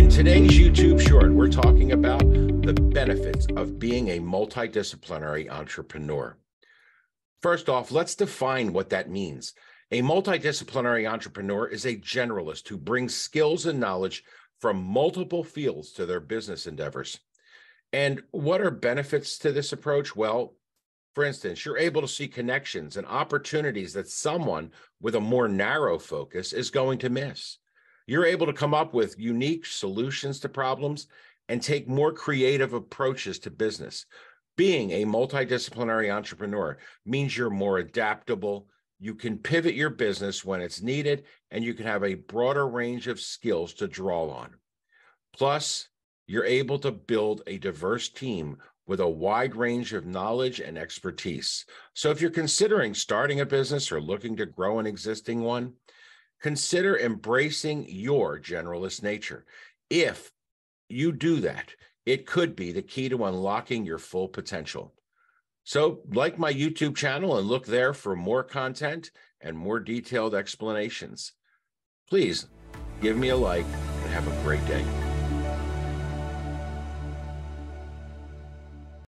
In today's YouTube short, we're talking about the benefits of being a multidisciplinary entrepreneur. First off, let's define what that means. A multidisciplinary entrepreneur is a generalist who brings skills and knowledge from multiple fields to their business endeavors. And what are benefits to this approach? Well, for instance, you're able to see connections and opportunities that someone with a more narrow focus is going to miss. You're able to come up with unique solutions to problems and take more creative approaches to business. Being a multidisciplinary entrepreneur means you're more adaptable. You can pivot your business when it's needed, and you can have a broader range of skills to draw on. Plus, you're able to build a diverse team with a wide range of knowledge and expertise. So, if you're considering starting a business or looking to grow an existing one, consider embracing your generalist nature. If you do that, it could be the key to unlocking your full potential. So, like my YouTube channel and look there for more content and more detailed explanations. Please give me a like and have a great day.